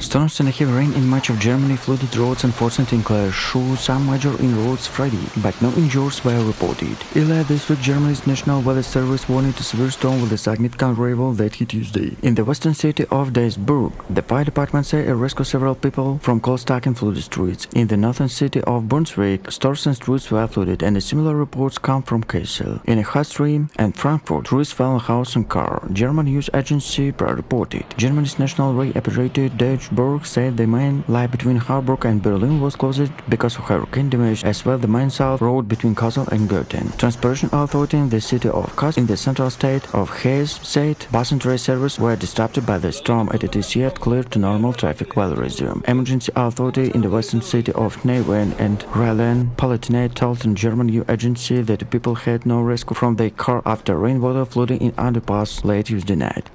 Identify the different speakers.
Speaker 1: Storms and heavy rain in much of Germany flooded roads and forced to include shoes, some major in roads Friday, but no injuries were reported. Earlier this week, Germany's National Weather Service warned a severe storm with a significant rainfall that hit Tuesday. In the western city of Duisburg, the fire department said it rescued several people from cold-stuck and flooded streets. In the northern city of Brunswick, stores and streets were flooded, and similar reports come from Kassel. In Hattersheim and Frankfurt, trees fell on house and car. German news agency reported. Germany's national ray operator Deutsche Bahn said the main line between Hamburg and Berlin was closed because of hurricane damage, as well the main south road between Kassel and Göttingen. Transportation authority in the city of Kassel in the central state of Hesse said passenger service were disrupted by the storm and it is yet clear to normal traffic will resume. Emergency authority in the western city of Neuwied and Rhineland-Palatinate told the German news agency that people had no rescue from their car after rainwater flooding in underpass late Tuesday night.